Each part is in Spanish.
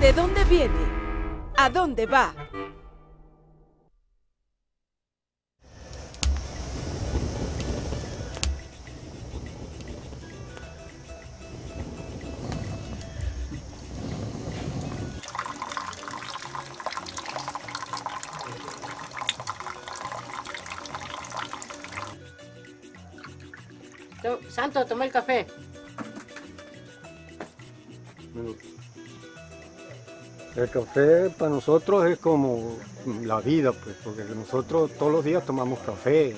¿De dónde viene? ¿A dónde va? To- Santo, toma el café. El café para nosotros es como la vida, pues, porque nosotros todos los días tomamos café.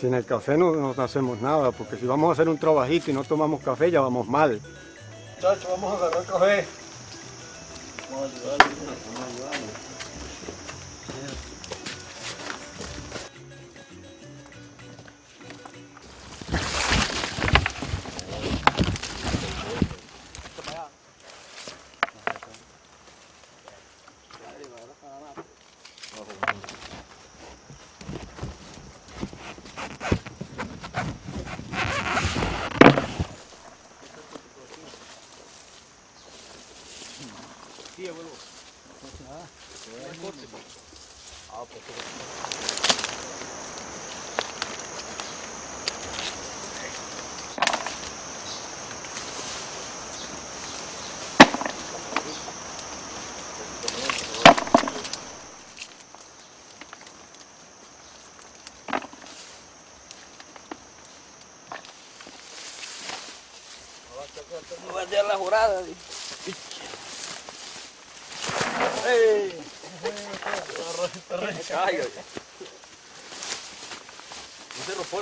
Sin el café no, no hacemos nada, porque si vamos a hacer un trabajito y no tomamos café ya vamos mal. Muchachos, vamos a agarrar café. jurada. ¡Ey! Caiga.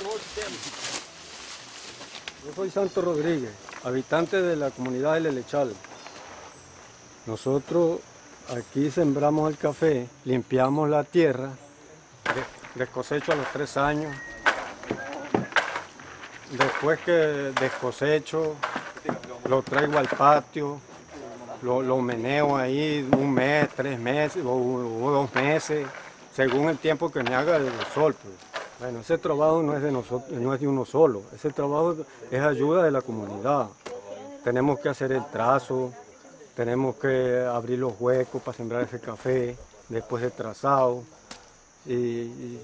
No outro tema. Yo soy Santo Rodríguez, habitante de la comunidad del Elechal. Nosotros aquí sembramos el café, limpiamos la tierra, de- descosecho a los tres años. Después que descosecho, lo traigo al patio, lo, lo meneo ahí un mes, tres meses o, dos meses, según el tiempo que me haga el sol. pues. Bueno, ese trabajo no es de nosotros, no es de uno solo, ese trabajo es ayuda de la comunidad. Tenemos que hacer el trazo, tenemos que abrir los huecos para sembrar ese café, después el trazado. Y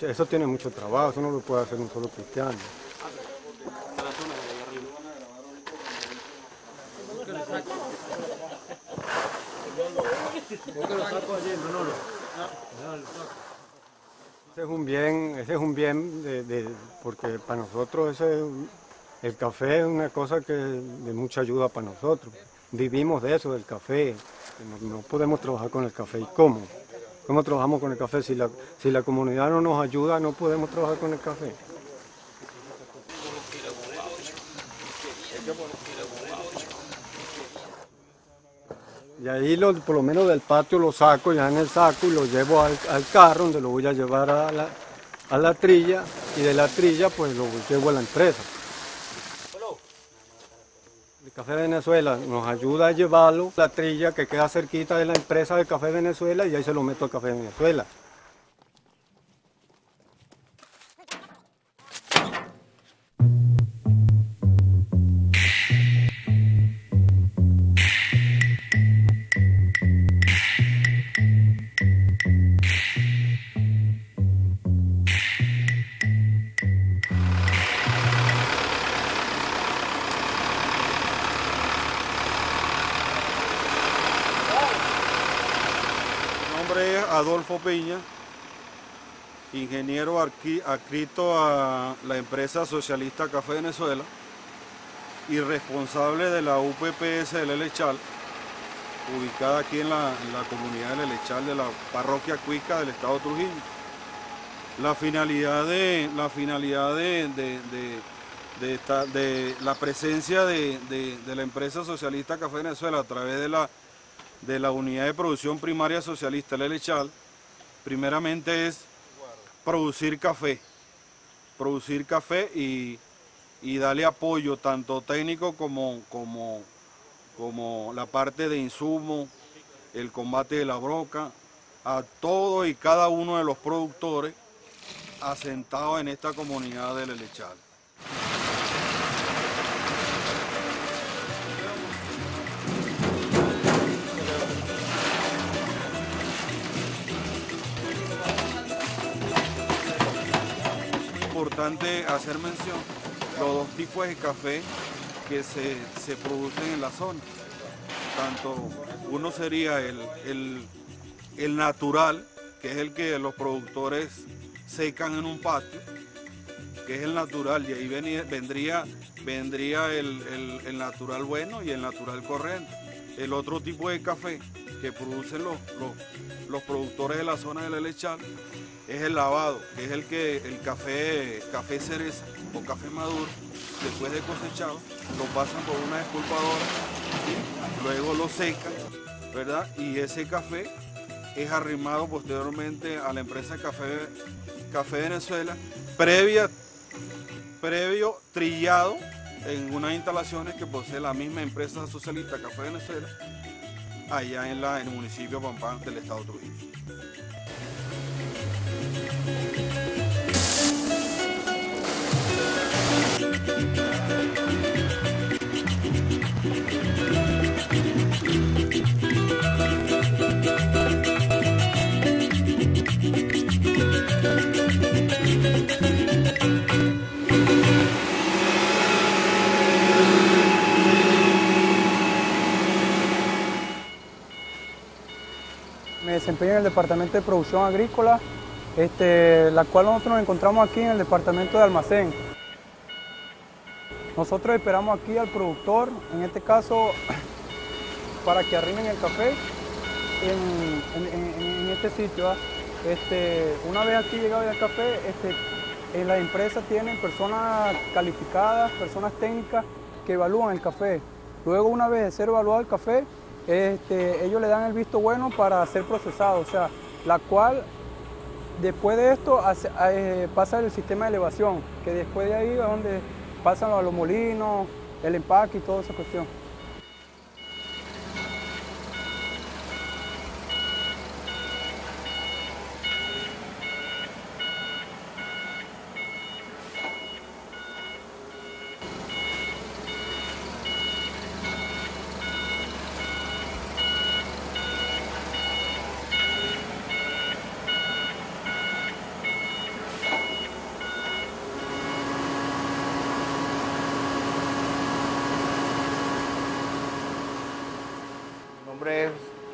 eso tiene mucho trabajo, eso no lo puede hacer un solo cristiano. Ese es un bien, ese es un bien de, porque para nosotros ese el café es una cosa que de mucha ayuda para nosotros. Vivimos de eso, del café. No, no podemos trabajar con el café. ¿Y cómo? ¿Cómo trabajamos con el café? Si la, si la comunidad no nos ayuda, no podemos trabajar con el café. Y ahí lo- por lo menos del patio lo saco ya en el saco y lo llevo al, al carro donde lo voy a llevar a la, a la trilla y de la trilla pues lo llevo a la empresa. El Café Venezuela nos ayuda a llevarlo la trilla que queda cerquita de la empresa de Café Venezuela y ahí se lo meto al Café Venezuela. Es Adolfo Peña, ingeniero adscrito a la empresa socialista Café Venezuela y responsable de la UPPS del Elechal, ubicada aquí en la, comunidad del Elechal de la parroquia Cuica del estado Trujillo. La finalidad de, la, finalidad de, de- de- de de la presencia de, de- de la empresa socialista Café Venezuela a través de la de la unidad de producción primaria socialista El Elechal, primeramente es producir café, producir café y, y darle apoyo tanto técnico como, como, como la parte de insumo, el combate de la broca, a todos y cada uno de los productores asentados en esta comunidad del Elechal. Importante hacer mención los dos tipos de café que se, se producen en la zona. Tanto uno sería el, el- el natural, que es el que los productores secan en un patio, que es el natural, y ahí vendría, vendría el, el- el natural bueno y el natural corriente. El otro tipo de café que producen los, los- los productores de la zona del Elechal es el lavado, que es el que el café, café cereza o café maduro, después de cosechado, lo pasan por una esculpadora, luego lo secan, ¿verdad? Y ese café es arrimado posteriormente a la empresa Café, Café Venezuela, previo trillado en unas instalaciones que posee la misma empresa socialista Café Venezuela, allá en, la, en el municipio de Pampán del estado Trujillo. Me desempeño en el departamento de producción agrícola, este, la cual nosotros nos encontramos aquí en el departamento de almacén. Nosotros esperamos aquí al productor, en este caso, para que arrimen el café en, este sitio. ¿ah? Este, una vez aquí llegado ya el café, este, en la empresa tienen personas calificadas, personas técnicas que evalúan el café. Luego, una vez de ser evaluado el café, este, ellos le dan el visto bueno para ser procesado, o sea, la cual después de esto hace- eh, pasa el sistema de elevación, que después de ahí es donde pasan los molinos, el empaque y toda esa cuestión. Nombre es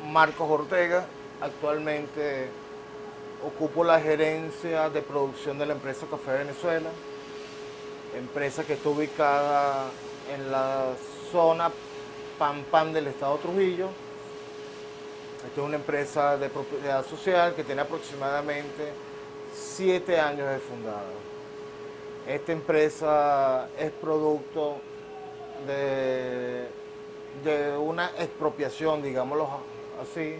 Marcos Ortega. Actualmente ocupo la gerencia de producción de la empresa Café Venezuela, empresa que está ubicada en la zona Pampán del estado Trujillo. Esta es una empresa de propiedad social que tiene aproximadamente siete años de fundada. Esta empresa es producto de, de una expropiación, digámoslo así.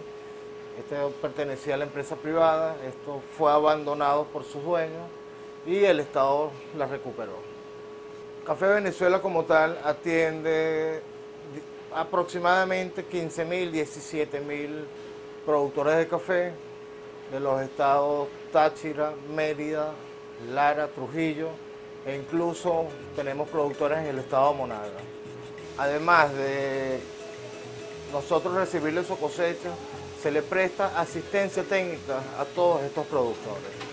Este pertenecía a la empresa privada, esto fue abandonado por sus dueños y el Estado la recuperó. Café Venezuela como tal atiende aproximadamente 15 mil, 17 mil productores de café de los estados Táchira, Mérida, Lara, Trujillo e incluso tenemos productores en el estado Monaga. Además de nosotros recibirle su cosecha, se le presta asistencia técnica a todos estos productores.